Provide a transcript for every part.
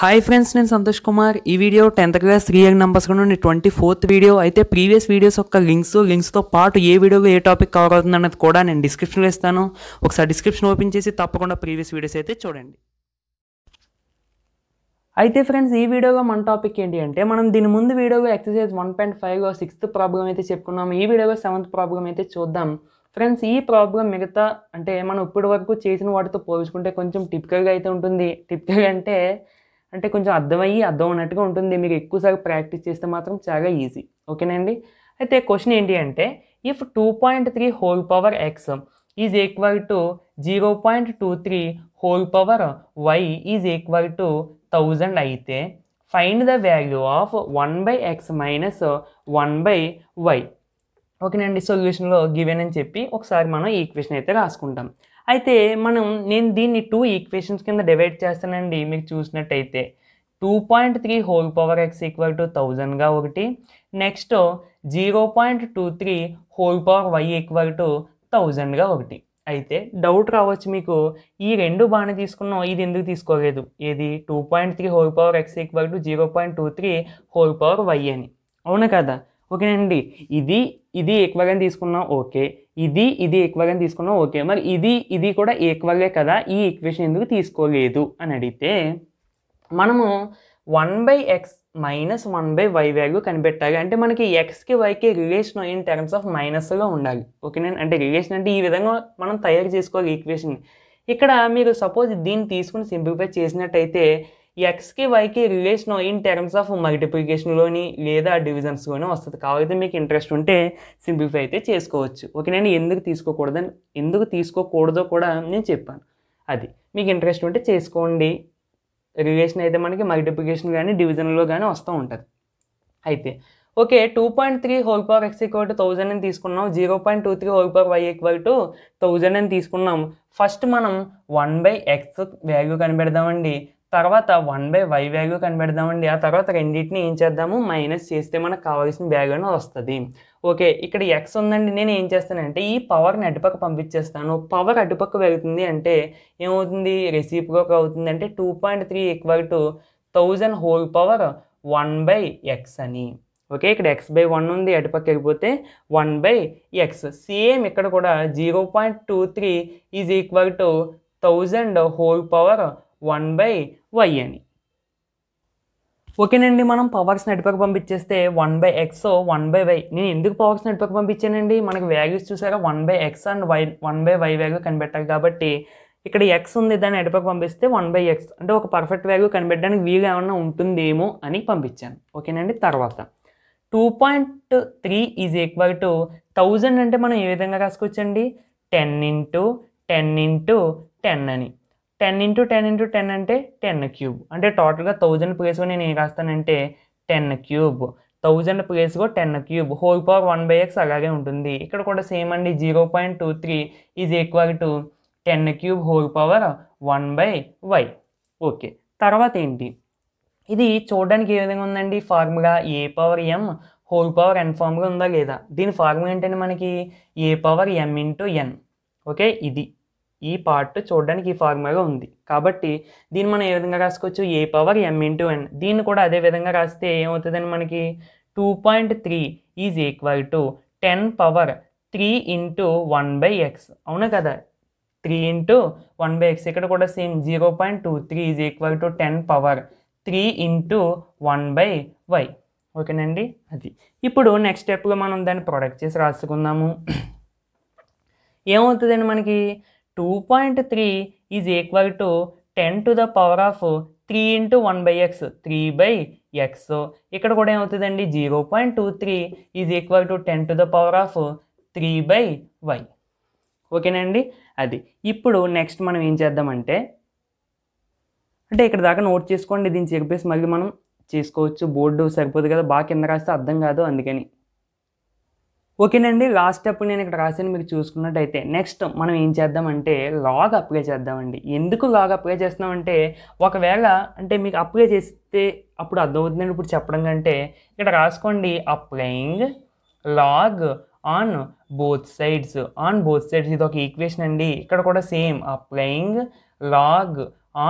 Hi friends నేను సంతోష్ కుమార్. ఈ video tenth class three year numbers నుండి ట్వంటీ ఫోర్త్ వీడియో అయితే ప్రీవియస్ వీడియోస్ యొక్క లింక్స్ లింక్స్తో పాటు ఏ వీడియోలో ఏ టాపిక్ కవర్ అవుతుంది అన్నది కూడా నేను డిస్క్రిప్షన్లో ఇస్తాను. ఒకసారి డిస్క్రిప్షన్ ఓపెన్ చేసి తప్పకుండా ప్రీవియస్ వీడియోస్ అయితే చూడండి. అయితే ఫ్రెండ్స్ ఈ వీడియోలో మన టాపిక్ ఏంటి అంటే మనం దీని ముందు వీడియోలో ఎక్సర్సైజ్ వన్ పాయింట్ ఫైవ్లో సిక్స్త్ ప్రాబ్లం అయితే చెప్పుకున్నాం. ఈ వీడియోలో సెవెంత్ ప్రాబ్లం అయితే చూద్దాం. ఫ్రెండ్స్ ఈ ప్రాబ్లం మిగతా అంటే మనం ఇప్పటి వరకు చేసిన వాటితో పోల్చుకుంటే కొంచెం టిపికల్గా అయితే ఉంటుంది. టిపికల్గా అంటే అంటే కొంచెం అర్థమయ్యి అర్థం ఉన్నట్టుగా ఉంటుంది. మీకు ఎక్కువసారి ప్రాక్టీస్ చేస్తే మాత్రం చాలా ఈజీ. ఓకేనండి అయితే క్వశ్చన్ ఏంటి అంటే if two point three whole power x is equal to zero point two three whole power y is equal to thousand అయితే find the value of one by x minus one by y ఓకేనండి సొల్యూషన్లో given అని చెప్పి ఒకసారి మనం ఈ equation అయితే రాసుకుంటాం. అయితే మనం నేను దీన్ని టూ ఈక్వేషన్స్ కింద డివైడ్ చేస్తానండి. మీకు చూసినట్టయితే two point three whole power x equal to థౌజండ్గా ఒకటి next zero point two three whole power y equal to థౌజండ్గా ఒకటి. అయితే డౌట్ రావచ్చు మీకు ఈ రెండు బాగానే తీసుకున్నాం ఇది ఎందుకు తీసుకోలేదు? ఏది? Two point three whole power x equal to zero point two three whole power y అని. అవును కదా? ఓకేనండి. ఇది ఇది ఈక్వల్గా తీసుకున్నాం ఓకే. ఇది ఇది ఈక్వల్గా తీసుకున్నాం ఓకే. మరి ఇది ఇది కూడా ఈక్వల్గా కదా ఈ ఈక్వేషన్ ఎందుకు తీసుకోలేదు అని అడిగితే మనము one by x minus one by y value కనిపెట్టాలి. అంటే మనకి ఎక్స్కి వైకి రిలేషన్ ఇన్ టర్మ్స్ ఆఫ్ మైనస్గా ఉండాలి. ఓకేనండి. అంటే రిలేషన్ అంటే ఈ విధంగా మనం తయారు చేసుకోవాలి ఈక్వేషన్ ఇక్కడ మీరు సపోజ్ దీన్ని తీసుకుని సింప్లిఫై చేసినట్టయితే ఎక్స్కి వైకి రిలేషన్ ఇన్ టర్మ్స్ ఆఫ్ మల్టిప్లికేషన్లోని లేదా డివిజన్స్లోని వస్తుంది. కాకపోతే మీకు ఇంట్రెస్ట్ ఉంటే సింప్లిఫై అయితే చేసుకోవచ్చు. ఓకే నేను ఎందుకు తీసుకోకూడదని ఎందుకు తీసుకోకూడదో కూడా నేను చెప్పాను. అది. మీకు ఇంట్రెస్ట్ ఉంటే చేసుకోండి. రిలేషన్ అయితే మనకి మల్టిప్లికేషన్ కానీ డివిజన్లో కానీ వస్తూ ఉంటుంది. అయితే okay two point three whole power x equal to thousand అని తీసుకున్నాం. Zero point two three whole power y equal to thousand అని తీసుకున్నాం. ఫస్ట్ మనం వన్ బై ఎక్స్ వాల్యూ కనిపెడదామండి. తర్వాత వన్ బై వై వాల్యూ కనిపెడదామండి. ఆ తర్వాత రెండింటిని ఏం చేద్దాము? మైనస్ చేస్తే మనకు కావాల్సిన వాల్యూ అనేది వస్తుంది. ఓకే ఇక్కడ ఎక్స్ ఉందండి. నేను ఏం చేస్తానంటే ఈ పవర్ని అటుపక్క పంపించేస్తాను. పవర్ అటుపక్క వెళ్తుంది అంటే ఏమవుతుంది? రెసిప్రోక్ అవుతుంది. అంటే two point three equal to thousand whole power one by x అని. ఓకే ఇక్కడ ఎక్స్ బై వన్ ఉంది అటుపక్క వెళ్ళిపోతే వన్ బై ఎక్స్ సేమ్ ఇక్కడ కూడా zero point two three is equal to thousand whole power one by y అని. ఓకేనండి మనం powers network పంపించేస్తే one by x one by y. నేను ఎందుకు పవర్స్ నెట్వర్క్ పంపించానండి? మనకి వాల్యూస్ చూసారా? One by x and y one by y value కనిపెట్టాలి కాబట్టి ఇక్కడ ఎక్స్ ఉంది దాన్ని ఎటుపక్క పంపిస్తే వన్ బై ఎక్స్ అంటే ఒక పర్ఫెక్ట్ వాల్యూ కనిపెట్టడానికి వీలు ఏమన్నా ఉంటుందేమో అని పంపించాను. ఓకేనండి తర్వాత. Two point three is equal to thousand అంటే మనం ఏ విధంగా రాసుకోవచ్చండి? Ten into ten into ten అని. Ten into ten into ten అంటే టెన్ క్యూబ్. అంటే టోటల్గా థౌజండ్ ప్లేస్లో నేను ఏం రాస్తానంటే టెన్ క్యూబ్. థౌజండ్ ప్లేస్లో ten cube. Whole power one by x అలాగే ఉంటుంది. ఇక్కడ కూడా సేమ్ అండి zero point two three is equal to ten cube whole power one by y. Okay. తర్వాత ఏంటి? ఇది చూడడానికి ఏ విధంగా ఉందండి? Formula a power m whole power n formula ఉందా లేదా? దీని ఫార్ములా ఏంటంటే మనకి? A power m into n. Okay? ఇది. ఈ పార్ట్ చూడడానికి ఈ ఫార్ములాగా ఉంది. కాబట్టి దీన్ని మనం ఏ విధంగా రాసుకోవచ్చు? ఏ పవర్ ఎం ఇంటూ ఎన్ దీన్ని కూడా అదే విధంగా రాస్తే ఏమవుతుందని మనకి? Two point three is equal to ten power three into one by x అవునా కదా? Three into one by x ఇక్కడ కూడా same zero point two three is equal to ten power three into one by y ఓకేనండి అది. ఇప్పుడు next స్టెప్లో మనం దాన్ని ప్రొడక్ట్ చేసి రాసుకుందాము. ఏమవుతుందండి మనకి? Two point three is equal to ten to the power of three into one by x three by x ఇక్కడ కూడా ఏమవుతుందండి? Zero point two three is equal to ten to the power of three by y ఓకేనండి అది. ఇప్పుడు next మనం ఏం చేద్దామంటే అంటే ఇక్కడ దాకా నోట్ చేసుకోండి. దీన్ని చెప్పేసి మళ్ళీ మనం చేసుకోవచ్చు. బోర్డు సరిపోదు కదా. బాగా కింద రాస్తే అర్థం కాదు. అందుకని ఓకేనండి లాస్ట్ స్టెప్ నేను ఇక్కడ రాసాను మీకు చూసుకున్నట్టయితే. నెక్స్ట్ మనం ఏం చేద్దామంటే లాగ్ అప్లై చేద్దామండి. ఎందుకు లాగ్ అప్లై చేస్తున్నామంటే ఒకవేళ అంటే మీకు అప్లై చేస్తే అప్పుడు అర్థమవుతుందండి ఇప్పుడు చెప్పడం కంటే. ఇక్కడ రాసుకోండి applying log on both sides on both sides ఇది ఒక ఈక్వేషన్ అండి. ఇక్కడ కూడా same applying log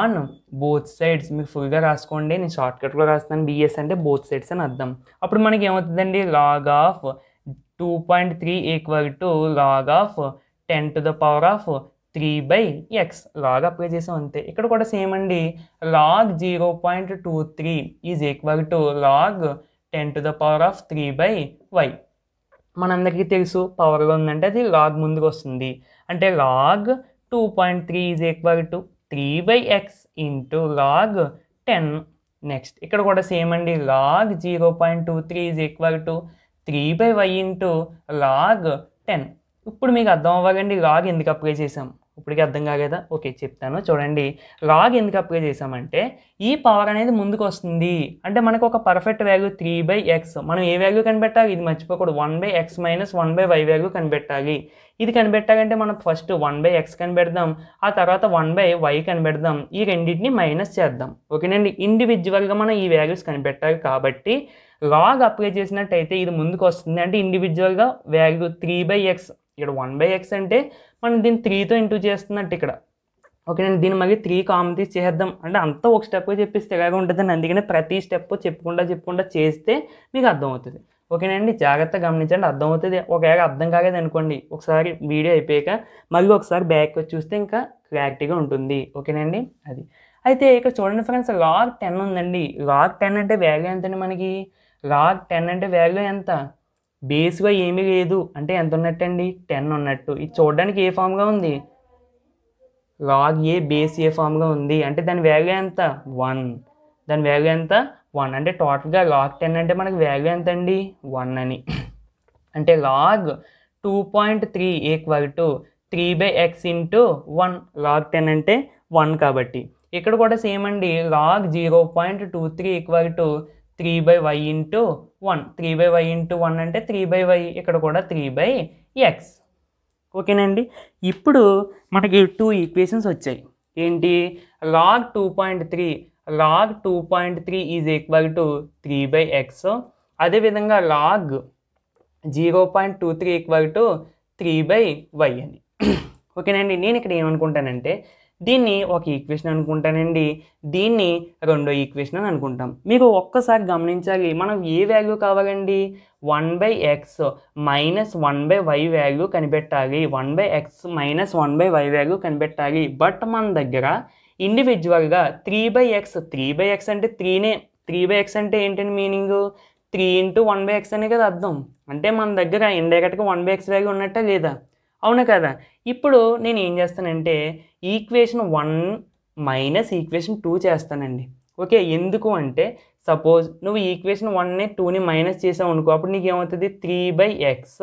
on both sides మీరు ఫుల్గా రాసుకోండి నేను షార్ట్కట్లో రాస్తాను బిఎస్ అంటే బోత్ సైడ్స్ అని అర్థం. అప్పుడు మనకి ఏమవుతుందండి log of two point three equal to log of ten to the power of three by x log apply చేసాం అంతే ఇక్కడ కూడా సేమ్ అండి. Log zero point two three is equal to log ten to the power of three by y మనందరికీ తెలుసు పవర్లో ఉందంటే అది లాగ్ ముందుకు వస్తుంది. అంటే log two point three is equal to three by x into log ten next ఇక్కడ కూడా సేమ్ అండి. Log zero point two three is equal to three by y into log ten. ఇప్పుడు మీకు అర్థం అవ్వకండి లాగ్ ఎందుకు అప్లై చేసాం ఇప్పటికీ అర్థం కాగేదా ఓకే చెప్తాను. చూడండి లాగ్ ఎందుకు అప్లై చేసామంటే ఈ పవర్ అనేది ముందుకు వస్తుంది. అంటే మనకు ఒక perfect value three by x మనం ఏ వాల్యూ కనిపెట్టాలి? ఇది మర్చిపోకూడదు. One by x minus one by y value కనిపెట్టాలి. ఇది కనిపెట్టాలంటే మనం ఫస్ట్ వన్ బై ఎక్స్ కనిపెడదాం. ఆ తర్వాత వన్ బై వై కనిపెడదాం. ఈ రెండింటిని మైనస్ చేద్దాం. ఓకేనండి? ఇండివిజువల్గా మనం ఈ వాల్యూస్ కనిపెట్టాలి కాబట్టి లాగ్ అప్లై చేసినట్టయితే ఇది ముందుకు వస్తుంది అంటే ఇండివిజువల్గా వాల్యూ త్రీ బై ఎక్స్ ఇక్కడ వన్ బై ఎక్స్ అంటే మనం దీన్ని త్రీతో ఇంటూ చేస్తున్నట్టు ఇక్కడ. ఓకే నేను దీన్ని మళ్ళీ త్రీ కామన్ చేద్దాం అంటే అంతా ఒక స్టెప్ చెప్పిస్తే ఎలాగ ఉంటుందని అందుకనే ప్రతి స్టెప్ చెప్పుకుంటా చెప్పుకుంటా చేస్తే మీకు అర్థమవుతుంది. ఓకేనండి జాగ్రత్తగా గమనించండి అర్థమవుతుంది. ఒకవేళ అర్థం కాలేదు అనుకోండి ఒకసారి వీడియో అయిపోయాక మళ్ళీ ఒకసారి బ్యాక్ వచ్చి చూస్తే ఇంకా క్లారిటీగా ఉంటుంది. ఓకేనండి అది. అయితే ఇక్కడ చూడండి ఫ్రెండ్స్ లాగ్ టెన్ ఉందండి. లాగ్ టెన్ అంటే వాల్యూ ఎంతండి మనకి? లాగ్ టెన్ అంటే వాల్యూ ఎంత? బేస్గా ఏమీ లేదు. అంటే ఎంత ఉన్నట్టండి? టెన్ ఉన్నట్టు. ఇది చూడడానికి ఏ ఫామ్గా ఉంది? లాగ్ ఏ బేస్ ఏ ఫామ్గా ఉంది? అంటే దాని వాల్యూ ఎంత? వన్ దాని వాల్యూ ఎంత? వన్ అంటే టోటల్గా లాగ్ టెన్ అంటే మనకి వాల్యూ ఎంత అండి వన్ అని. అంటే log two point three equal to three by x into one log ten అంటే వన్ కాబట్టి. ఇక్కడ కూడా సేమ్ అండి. Log zero point two three equal to three by y into one three by y into one అంటే three by why ఇక్కడ కూడా three by X ఓకేనండి? ఇప్పుడు మనకి టూ ఈక్వేషన్స్ వచ్చాయి. ఏంటి? Log two point three log two point three is equal to three by x అదేవిధంగా log zero point two three equal to three by y అని. ఓకేనండి? నేను ఇక్కడ ఏమనుకుంటానంటే దీన్ని ఒక ఈక్వేషన్ అనుకుంటానండి. దీన్ని రెండో ఈక్వేషన్ అని అనుకుంటాం. మీకు ఒక్కసారి గమనించాలి మనం ఏ వాల్యూ కావాలండి? One by x minus one by y value కనిపెట్టాలి. One by x minus one by y value కనిపెట్టాలి. బట్ మన దగ్గర ఇండివిజువల్గా three by x three by x అంటే త్రీనే త్రీ బై ఎక్స్ అంటే ఏంటండి meaning three into one by x అనే కదా అర్థం. అంటే మన దగ్గర ఇండైరెక్ట్గా వన్ బై ఎక్స్ వాల్యూ ఉన్నట్టే లేదా? అవునా కదా? ఇప్పుడు నేను ఏం చేస్తానంటే equation one minus equation two చేస్తానండి. ఓకే? ఎందుకు అంటే సపోజ్ నువ్వు ఈక్వేషన్ వన్ని టూని మైనస్ చేసావు అనుకో అప్పుడు నీకు ఏమవుతుంది? Three by x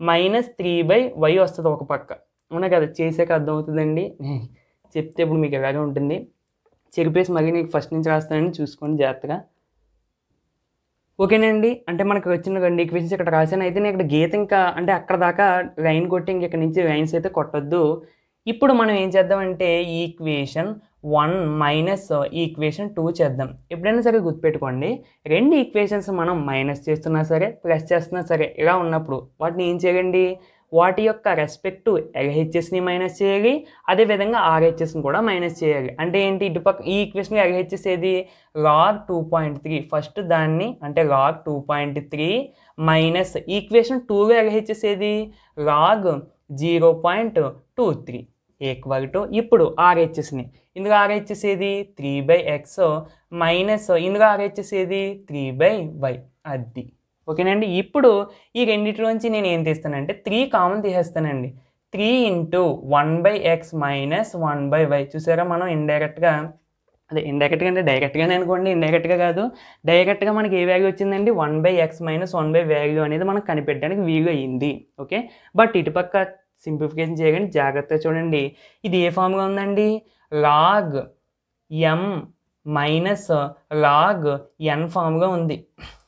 minus three by y వస్తుంది ఒక పక్క. అవునా కదా? చేసాక అర్థమవుతుందండి? చెప్తే ఇప్పుడు మీకు ఎలాగే ఉంటుంది. చెరిపేసి మరీ నీకు ఫస్ట్ నుంచి రాస్తానని చూసుకోండి జాగ్రత్తగా. ఓకేనండి. అంటే మనకు వచ్చిన రెండు ఈక్వేషన్స్ ఇక్కడ రాశాను. అయితే నేను ఇక్కడ గీత ఇంకా అంటే అక్కడ దాకా లైన్ కొట్టి ఇంక ఇక్కడ నుంచి లైన్స్ అయితే కొట్టొద్దు. ఇప్పుడు మనం ఏం చేద్దామంటే equation one minus equation two చేద్దాం. ఎప్పుడైనా సరే గుర్తుపెట్టుకోండి. రెండు ఈక్వేషన్స్ మనం మైనస్ చేస్తున్నా సరే ప్లస్ చేస్తున్నా సరే ఇలా ఉన్నప్పుడు వాటిని ఏం చేయండి? వాటి యొక్క రెస్పెక్టు ఎల్హెచ్ఎస్ని మైనస్ చేయాలి అదేవిధంగా ఆర్హెచ్ఎస్ని కూడా మైనస్ చేయాలి. అంటే ఏంటి? ఇటుపక్క ఈ ఈక్వేషన్ ఎల్హెచ్ఎస్ ఏది? Log two point three first దాన్ని అంటే log two point three minus equation టూలో ఎల్హెచ్ఎస్ ఏది? Log zero point two three equal to ఇప్పుడు ఆర్హెచ్ఎస్ని ఇందులో ఆర్హెచ్ఎస్ ఏది? త్రీ బై ఎక్స్ మైనస్ ఇందులో ఆర్హెచ్ఎస్ ఏది? త్రీ బై వై అది. ఓకేనండి? ఇప్పుడు ఈ రెండింటిలోంచి నేను ఏం తీస్తానంటే three common తీసేస్తానండి. Three into one by x minus one by y చూసారా మనం ఇండైరెక్ట్గా అదే ఇండైరెక్ట్గా అంటే డైరెక్ట్గానే అనుకోండి ఇండైరెక్ట్గా కాదు. డైరెక్ట్గా మనకి ఏ వాల్యూ వచ్చిందండి? One by x minus one by value అనేది మనకు కనిపెట్టడానికి వీలు అయ్యింది ఓకే? బట్ ఇటుపక్క సింప్లిఫికేషన్ చేయగానే జాగ్రత్తగా చూడండి. ఇది ఏ ఫామ్గా ఉందండి? Log m minus log n ఫామ్గా ఉంది.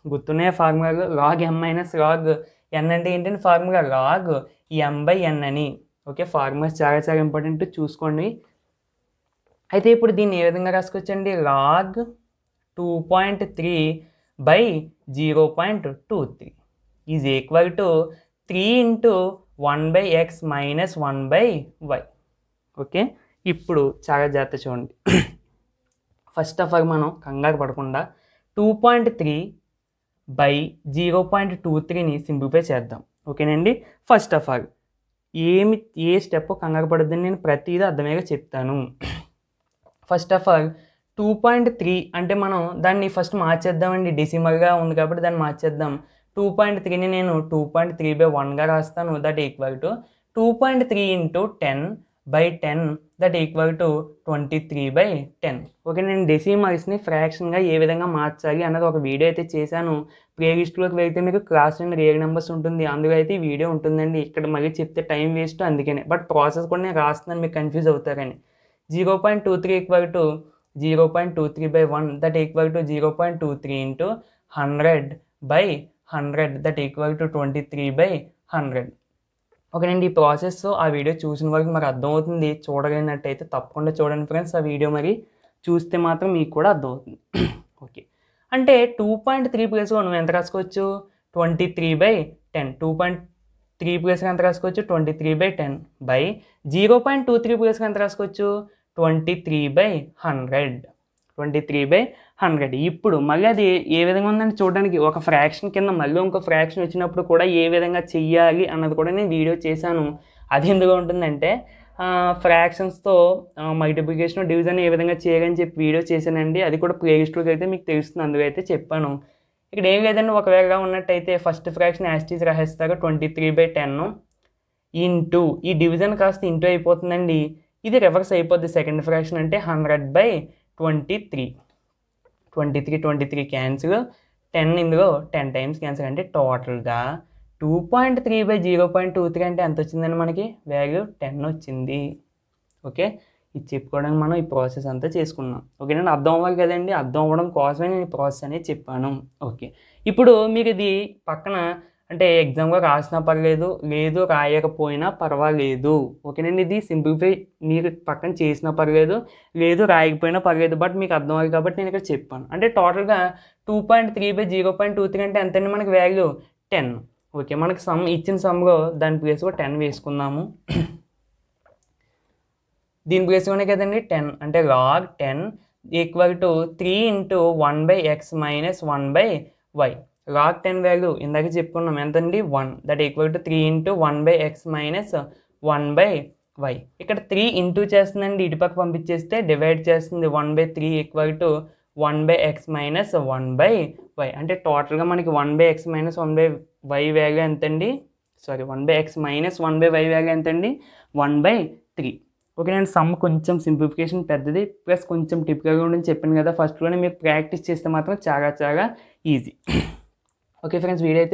గుర్తున్నాయి ఫార్ములాలు log m minus log n అంటే ఏంటంటే formula log m by n అని. ఓకే ఫార్ములాస్ చాలా చాలా ఇంపార్టెంట్ చూసుకోండి. అయితే ఇప్పుడు దీన్ని ఏ విధంగా రాసుకోవచ్చండి log two point three by zero point two three is equal to three into one by x minus one by y okay ఇప్పుడు చాలా జాగ్రత్త చూడండి. ఫస్ట్ ఆఫ్ ఆల్ మనం కంగారు పడకుండా two point three by zero point two త్రీని simplify చేద్దాం. ఓకేనండి? ఫస్ట్ ఆఫ్ ఆల్ ఏమి ఏ స్టెప్ కంగారు పడద్దని నేను ప్రతిదీ అర్థమయ్యేగా చెప్తాను. First of all two point three అంటే మనం దాన్ని ఫస్ట్ మార్చేద్దామండి. డిసెంబర్గా ఉంది కాబట్టి దాన్ని మార్చేద్దాం. టూ పాయింట్ త్రీని నేను టూ పాయింట్ త్రీ బై వన్గా రాస్తాను. That equal to two point three into ten by ten that equal to twenty three by ten okay నేను డెసిమల్స్ని ఫ్రాక్షన్గా ఏ విధంగా మార్చాలి అన్నది ఒక వీడియో అయితే చేశాను. ప్లేలిస్ట్లోకి వెళ్తే మీకు క్లాస్ అండ్ రియల్ నెంబర్స్ ఉంటుంది. అందులో అయితే ఈ వీడియో ఉంటుందండి. ఇక్కడ మళ్ళీ చెప్తే టైం వేస్ట్ అందుకనే. బట్ ప్రాసెస్ కూడా నేను రాస్తున్నాను మీకు కన్ఫ్యూజ్ అవుతారని. Zero point two three equal to zero point two three by one that equal to zero point two three into hundred by hundred that equal to twenty three by hundred ఓకేనండి ఈ process ఆ video చూసిన వరకు మరి అర్థమవుతుంది. చూడగలిగినట్టయితే తప్పకుండా చూడండి friends. ఆ వీడియో మరి చూస్తే మాత్రం మీకు కూడా అర్థమవుతుంది. ఓకే. అంటే టూ పాయింట్ త్రీ ప్లేస్లో నువ్వు ఎంత రాసుకోవచ్చు? Twenty three by ten two point three ప్లేస్గా ఎంత రాసుకోవచ్చు? Twenty three by ten by zero point two three ప్లేస్గా ఎంత రాసుకోవచ్చు? Twenty three by hundred twenty three by hundred. ఇప్పుడు మళ్ళీ అది ఏ విధంగా ఉందని చూడడానికి ఒక ఫ్రాక్షన్ కింద మళ్ళీ ఇంకో ఫ్రాక్షన్ వచ్చినప్పుడు కూడా ఏ విధంగా చెయ్యాలి అన్నది కూడా నేను వీడియో చేశాను. అది ఎందుకు ఉంటుందంటే ఫ్రాక్షన్స్తో మల్టిప్లికేషన్ డివిజన్ ఏ విధంగా చేయాలని చెప్పి వీడియో చేశానండి. అది కూడా ప్లేలిస్ట్లోకి అయితే మీకు తెలుస్తుంది. అందులో అయితే చెప్పాను. ఇక్కడ ఏం లేదండి ఒకవేళ ఉన్నట్టయితే first fraction as it is రాసేస్తారు twenty three by ten into ఈ డివిజన్ కాస్త ఇంటూ అయిపోతుందండి. ఇది రివర్స్ అయిపోద్ది. సెకండ్ ఫ్రాక్షన్ అంటే hundred by twenty three. Twenty three twenty three cancel ten ఇందులో టెన్ టైమ్స్ క్యాన్సిల్ అంటే టోటల్గా two point three by zero point two three అంటే ఎంత వచ్చిందండి మనకి? వాల్యూ టెన్ వచ్చింది. ఓకే? ఇది చెప్పుకోవడానికి మనం ఈ ప్రాసెస్ అంతా చేసుకున్నాం. ఓకేనండి అర్థం అవ్వాలి కదండి? అర్థం అవ్వడం కోసమే నేను ఈ ప్రాసెస్ అనేది చెప్పాను. ఓకే? ఇప్పుడు మీకు ఇది పక్కన అంటే ఎగ్జామ్గా రాసినా పర్లేదు లేదు రాయకపోయినా పర్వాలేదు. ఓకేనండి ఇది సింప్లిఫై మీరు పక్కన చేసినా పర్లేదు లేదు రాయకపోయినా పర్లేదు బట్ మీకు అర్థం కాబట్టి నేను ఇక్కడ చెప్పాను. అంటే టోటల్గా two point three by zero point two three అంటే ఎంతండి మనకి వాల్యూ? టెన్. ఓకే మనకి సమ్ ఇచ్చిన సమ్లో దాని ప్లేస్లో టెన్ వేసుకుందాము. దీని ప్లేస్లోనే కదండి టెన్. అంటే log ten equal to three into one by X minus one by Y. Log ten value ఇందాక చెప్పుకున్నాం ఎంతండి one that equal to three into one by X minus one by Y ఇక్కడ three into చేస్తుందండి ఇటుపక్క పంపించేస్తే divide చేస్తుంది one by three equal to one by X minus one by Y అంటే టోటల్గా మనకి one by X minus one by Y value ఎంతండి sorry one by X minus one by Y value ఎంతండి one by three okay నేను some కొంచెం simplification పెద్దది plus కొంచెం టిపికల్గా ఉండని చెప్పాను కదా ఫస్ట్లోనే మీరు ప్రాక్టీస్ చేస్తే మాత్రం చాలా చాలా ఈజీ ఓకే ఫ్రెండ్స్ వీడియో అయితే